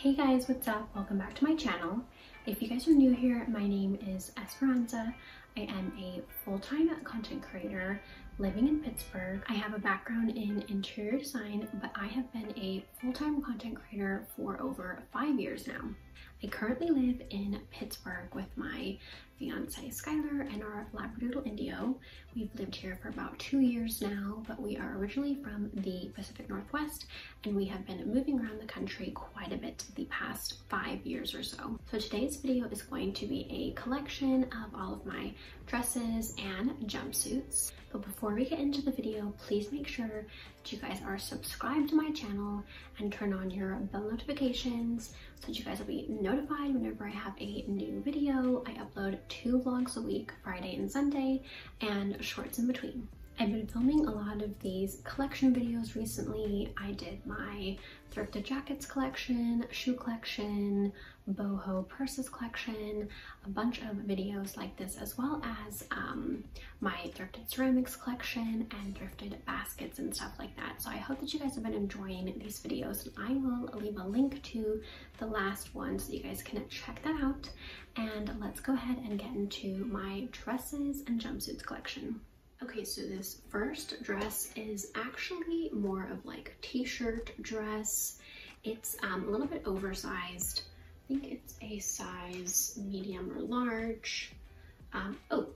Hey guys, what's up? Welcome back to my channel. If you guys are new here, my name is Esperanza. I am a full-time content creator living in Pittsburgh. I have a background in interior design, but I have been a full-time content creator for over five years now. I currently live in Pittsburgh with my fiance Skylar and our Labradoodle Indio. We've lived here for about two years now, but we are originally from the Pacific Northwest and we have been moving around the country quite a bit the past five years or so. So today's video is going to be a collection of all of my dresses and jumpsuits. But before we get into the video, please make sure that you guys are subscribed to my channel and turn on your bell notifications so that you guys will be notified whenever I have a new video. I upload two vlogs a week, Friday and Sunday, and shorts in between. I've been filming a lot of these collection videos recently. I did my thrifted jackets collection, shoe collection, boho purses collection, a bunch of videos like this, as well as um, my thrifted ceramics collection and thrifted baskets and stuff like that. So I hope that you guys have been enjoying these videos. And I will leave a link to the last one so you guys can check that out. And let's go ahead and get into my dresses and jumpsuits collection. Okay, so this first dress is actually more of like t-shirt dress. It's um, a little bit oversized. I think it's a size medium or large. Um, oh,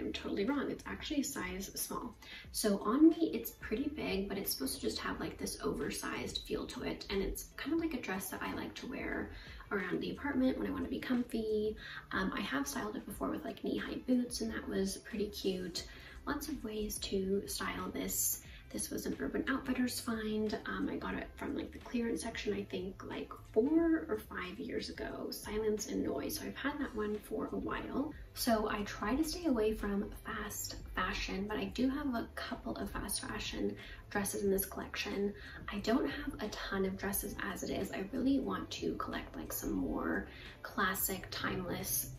I'm totally wrong. It's actually a size small. So on me, it's pretty big, but it's supposed to just have like this oversized feel to it. And it's kind of like a dress that I like to wear around the apartment when I want to be comfy. Um, I have styled it before with like knee-high boots and that was pretty cute lots of ways to style this. This was an Urban Outfitters find. Um, I got it from like the clearance section, I think like four or five years ago, Silence and Noise. So I've had that one for a while. So I try to stay away from fast fashion, but I do have a couple of fast fashion dresses in this collection. I don't have a ton of dresses as it is. I really want to collect like some more classic, timeless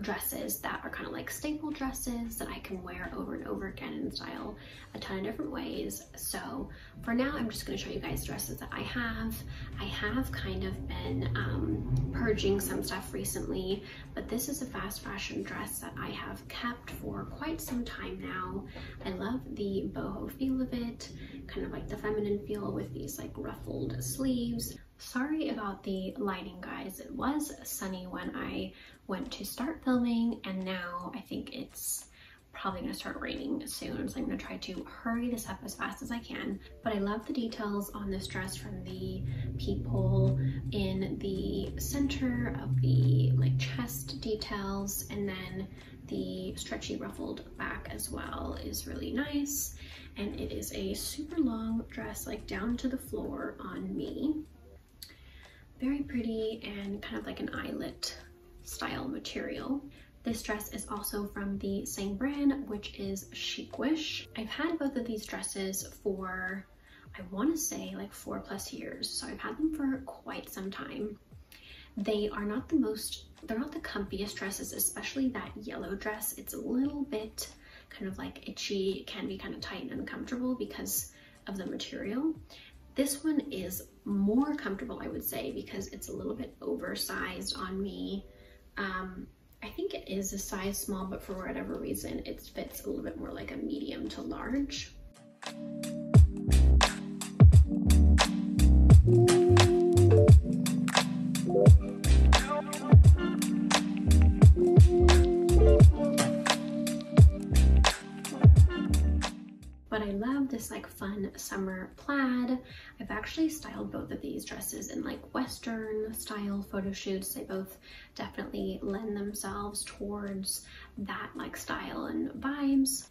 dresses that are kind of like staple dresses that I can wear over and over again and style a ton of different ways. So for now, I'm just gonna show you guys dresses that I have. I have kind of been um, purging some stuff recently, but this is a fast fashion dress that I have kept for quite some time now. I love the boho feel of it, kind of like the feminine feel with these like ruffled sleeves. Sorry about the lighting guys. It was sunny when I went to start filming and now I think it's probably gonna start raining soon so I'm gonna try to hurry this up as fast as I can. But I love the details on this dress from the peephole in the center of the like chest details and then the stretchy ruffled back as well is really nice. And it is a super long dress like down to the floor on me very pretty and kind of like an eyelet style material. This dress is also from the same brand, which is Chicwish. I've had both of these dresses for, I wanna say like four plus years. So I've had them for quite some time. They are not the most, they're not the comfiest dresses, especially that yellow dress. It's a little bit kind of like itchy, it can be kind of tight and uncomfortable because of the material. This one is more comfortable, I would say, because it's a little bit oversized on me um, I think it is a size small, but for whatever reason, it fits a little bit more like a medium to large. But I love this like fun summer plaid. I've actually styled both of these dresses in like Western style photo shoots. They both definitely lend themselves towards that like style and vibes.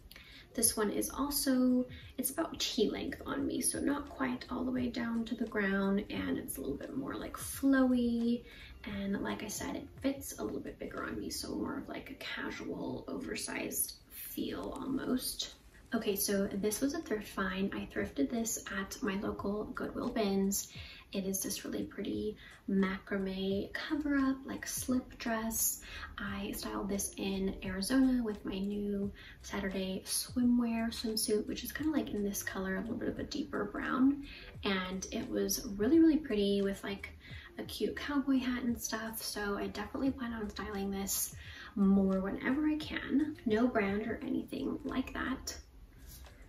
This one is also, it's about tea length on me, so not quite all the way down to the ground and it's a little bit more like flowy. And like I said, it fits a little bit bigger on me, so more of like a casual oversized feel almost. Okay, so this was a thrift find. I thrifted this at my local Goodwill bins. It is this really pretty macrame cover up, like slip dress. I styled this in Arizona with my new Saturday swimwear swimsuit, which is kind of like in this color, a little bit of a deeper brown. And it was really, really pretty with like a cute cowboy hat and stuff. So I definitely plan on styling this more whenever I can. No brand or anything like that.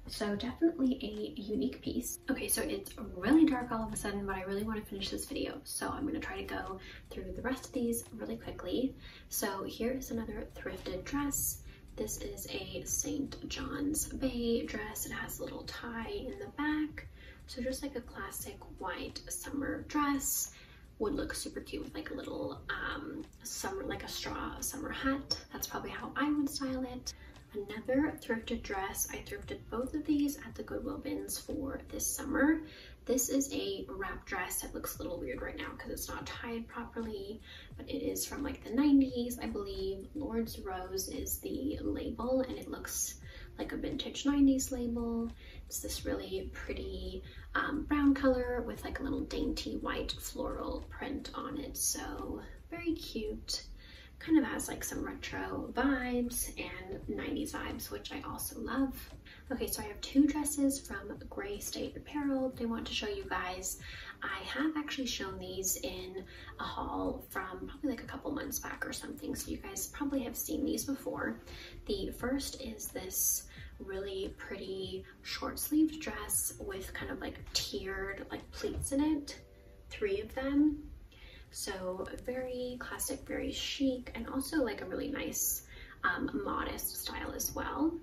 So definitely a unique piece. Okay, so it's really dark all of a sudden, but I really want to finish this video. So I'm going to try to go through the rest of these really quickly. So here is another thrifted dress. This is a St. John's Bay dress. It has a little tie in the back. So just like a classic white summer dress would look super cute with like a little um, summer, like a straw summer hat. That's probably how I would style it. Another thrifted dress. I thrifted both of these at the Goodwill bins for this summer. This is a wrap dress. that looks a little weird right now because it's not tied properly, but it is from like the 90s, I believe. Lord's Rose is the label and it looks like a vintage 90s label. It's this really pretty um, brown color with like a little dainty white floral print on it. So very cute. Kind of has like some retro vibes and 90s vibes, which I also love. Okay, so I have two dresses from Grey State Apparel that I want to show you guys. I have actually shown these in a haul from probably like a couple months back or something, so you guys probably have seen these before. The first is this really pretty short sleeved dress with kind of like tiered like pleats in it, three of them. So very classic, very chic, and also like a really nice um, modest style as well.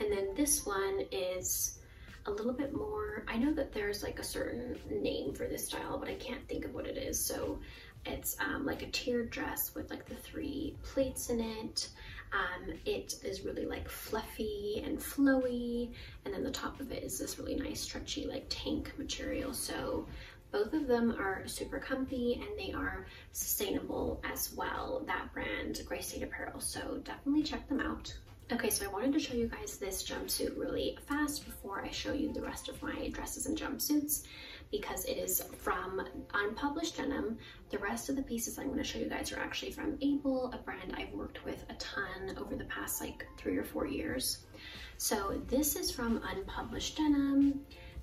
And then this one is a little bit more, I know that there's like a certain name for this style, but I can't think of what it is. So it's um, like a tiered dress with like the three plates in it. Um, it is really like fluffy and flowy. And then the top of it is this really nice stretchy like tank material. So both of them are super comfy and they are sustainable as well, that brand, Grey State Apparel. So definitely check them out. Okay, so I wanted to show you guys this jumpsuit really fast before I show you the rest of my dresses and jumpsuits because it is from Unpublished Denim. The rest of the pieces I'm gonna show you guys are actually from Able, a brand I've worked with a ton over the past like three or four years. So this is from Unpublished Denim.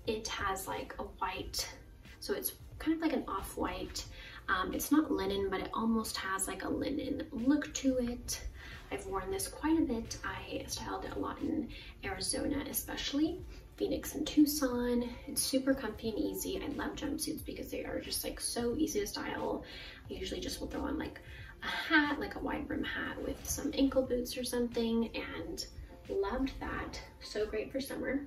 It has like a white, so it's kind of like an off-white. Um, it's not linen, but it almost has like a linen look to it. I've worn this quite a bit. I styled it a lot in Arizona, especially. Phoenix and Tucson. It's super comfy and easy. I love jumpsuits because they are just like so easy to style. I usually just will throw on like a hat, like a wide brim hat with some ankle boots or something and loved that. So great for summer.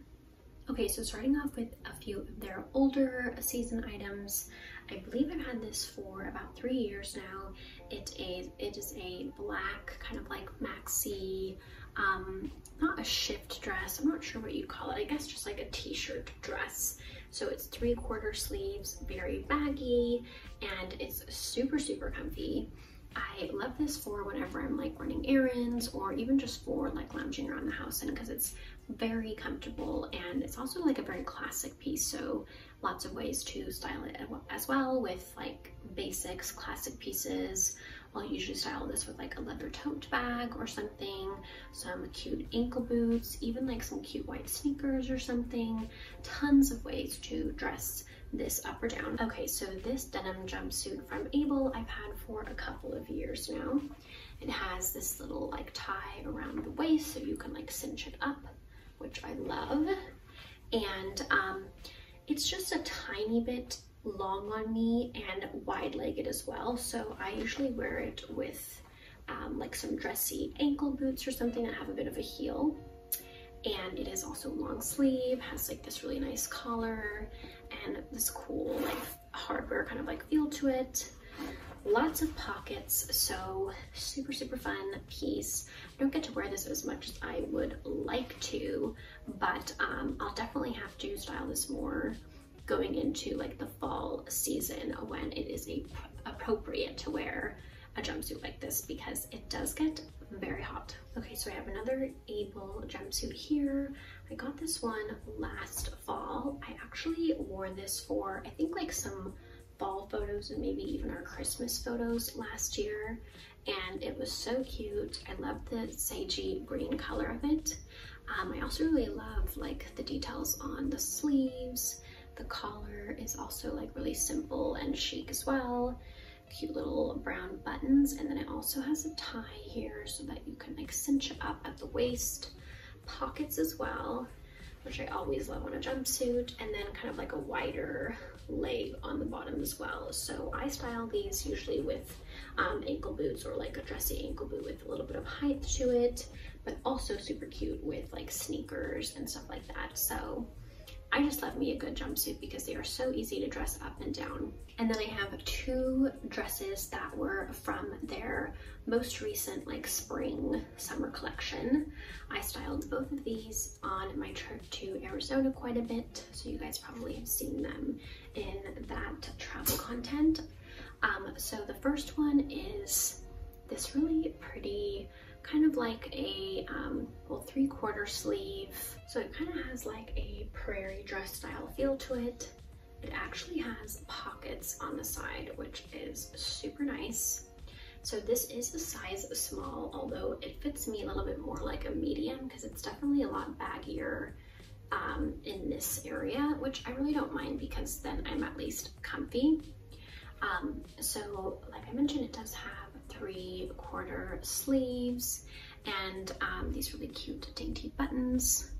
Okay, so starting off with a few of their older season items. I believe I've had this for about three years now. It is, it is a black kind of like maxi um, not a shift dress, I'm not sure what you call it, I guess just like a t-shirt dress. So it's three quarter sleeves, very baggy, and it's super, super comfy. I love this for whenever I'm like running errands or even just for like lounging around the house and because it's very comfortable and it's also like a very classic piece so lots of ways to style it as well with like basics classic pieces I'll usually style this with like a leather tote bag or something, some cute ankle boots, even like some cute white sneakers or something. Tons of ways to dress this up or down. Okay, so this denim jumpsuit from Able I've had for a couple of years now. It has this little like tie around the waist so you can like cinch it up, which I love. And um, it's just a tiny bit long on me and wide-legged as well. So I usually wear it with um, like some dressy ankle boots or something that have a bit of a heel. And it is also long sleeve, has like this really nice collar and this cool like hardware kind of like feel to it. Lots of pockets, so super, super fun piece. I don't get to wear this as much as I would like to, but um, I'll definitely have to style this more going into like the fall season when it is a, appropriate to wear a jumpsuit like this because it does get very hot. Okay, so I have another Able jumpsuit here. I got this one last fall. I actually wore this for, I think like some fall photos and maybe even our Christmas photos last year. And it was so cute. I love the sagey green color of it. Um, I also really love like the details on the sleeves The collar is also like really simple and chic as well. Cute little brown buttons. And then it also has a tie here so that you can like cinch up at the waist. Pockets as well, which I always love on a jumpsuit. And then kind of like a wider leg on the bottom as well. So I style these usually with um, ankle boots or like a dressy ankle boot with a little bit of height to it, but also super cute with like sneakers and stuff like that. So I just love me a good jumpsuit because they are so easy to dress up and down. And then I have two dresses that were from their most recent like spring summer collection. I styled both of these on my trip to Arizona quite a bit. So you guys probably have seen them in that travel content. Um, so the first one is this really pretty kind of like a um, well three quarter sleeve. So it kind of has like a prairie dress style feel to it. It actually has pockets on the side, which is super nice. So this is a size small, although it fits me a little bit more like a medium because it's definitely a lot baggier um, in this area, which I really don't mind because then I'm at least comfy. Um, so like I mentioned, it does have three quarter sleeves and um, these really cute dainty buttons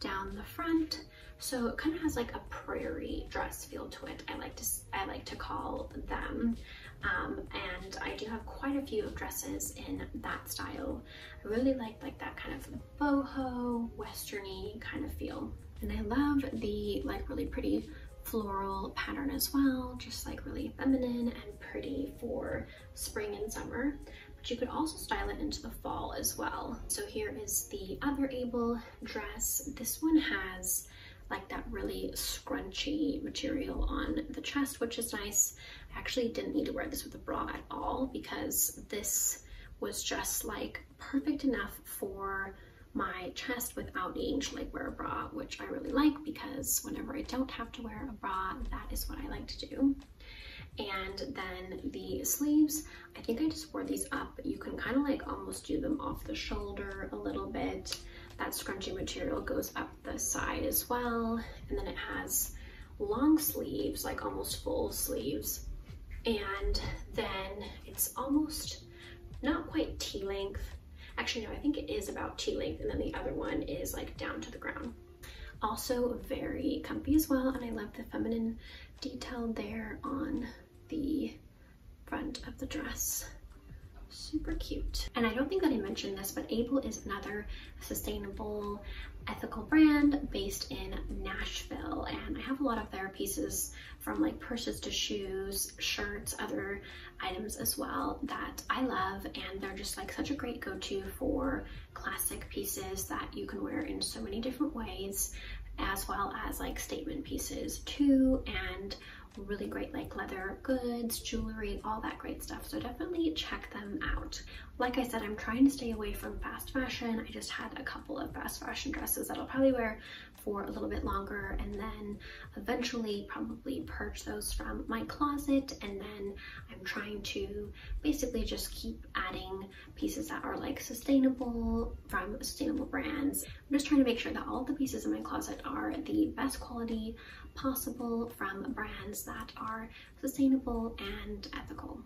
down the front. So it kind of has like a prairie dress feel to it. I like to I like to call them. Um, and I do have quite a few dresses in that style. I really like like that kind of boho, westerny kind of feel. And I love the like really pretty floral pattern as well, just like really feminine and pretty for spring and summer. But you could also style it into the fall as well. So here is the other Able dress. This one has like that really scrunchy material on the chest, which is nice. I actually didn't need to wear this with a bra at all because this was just like perfect enough for my chest without needing to like wear a bra, which I really like because whenever I don't have to wear a bra, that is what I like to do. And then the sleeves, I think I just wore these up. You can kind of like almost do them off the shoulder a little bit. That scrunchy material goes up the side as well. And then it has long sleeves, like almost full sleeves. And then it's almost not quite tea-length, Actually, no, I think it is about tea length and then the other one is like down to the ground. Also very comfy as well. And I love the feminine detail there on the front of the dress. Super cute. And I don't think that I mentioned this, but Able is another sustainable ethical brand based in Nashville. And I have a lot of their pieces from like purses to shoes, shirts, other items as well that I love. And they're just like such a great go-to for classic pieces that you can wear in so many different ways, as well as like statement pieces too. And really great like leather goods, jewelry, all that great stuff. So definitely check them out. Like I said, I'm trying to stay away from fast fashion. I just had a couple of fast fashion dresses that I'll probably wear for a little bit longer and then eventually probably purge those from my closet and then I'm trying to basically just keep adding pieces that are like sustainable from sustainable brands. I'm just trying to make sure that all the pieces in my closet are the best quality possible from brands that are sustainable and ethical.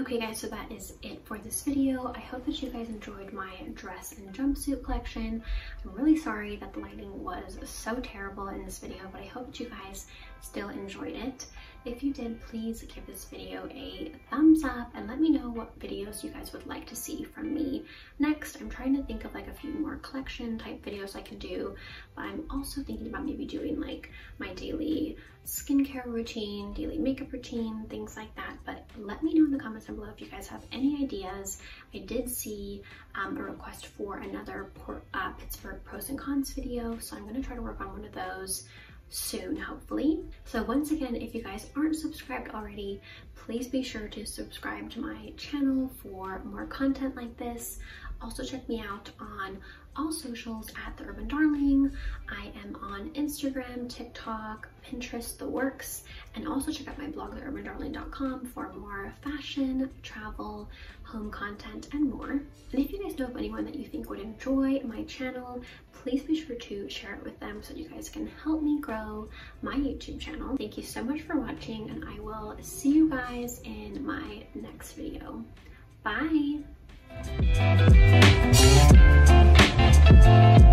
Okay guys, so that is it for this video. I hope that you guys enjoyed my dress and jumpsuit collection. I'm really sorry that the lighting was so terrible in this video, but I hope that you guys still enjoyed it. If you did, please give this video a thumbs up and let me know what videos you guys would like to see from me next. I'm trying to think of like a few more collection type videos I can do, but I'm also thinking about maybe doing like my daily skincare routine, daily makeup routine, things like that. But let me know in the comments down below if you guys have any ideas. I did see um, a request for another uh, Pittsburgh pros and cons video, so I'm gonna try to work on one of those soon, hopefully. So once again, if you guys aren't subscribed already, please be sure to subscribe to my channel for more content like this. Also check me out on all socials at The Urban Darling. I am on Instagram, TikTok, Pinterest, the works, and also check out my blog, theurbandarling.com for more fashion, travel, home content, and more. And if you guys know of anyone that you think would enjoy my channel, please be sure to share it with them so you guys can help me grow my YouTube channel. Thank you so much for watching, and I will see you guys in my next video. Bye! Thank you.